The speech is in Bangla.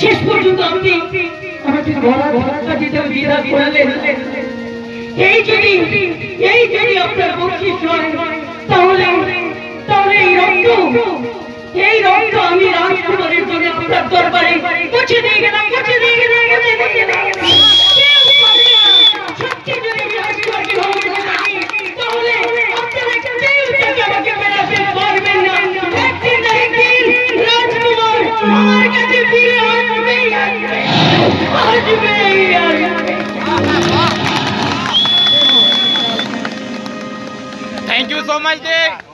শেষ পর্যন্ত আপনি আমাকে ভরা ভরা দিতে বিদায় করলেন। এই যদি এই যদি আপনার বকশিস হয় তাহলে তাহলে এই রক্ত এই রক্ত আমি রাজকুমারের জন্য আপনার দরবারে পৌঁছে দিয়ে Thank you so much, Dick.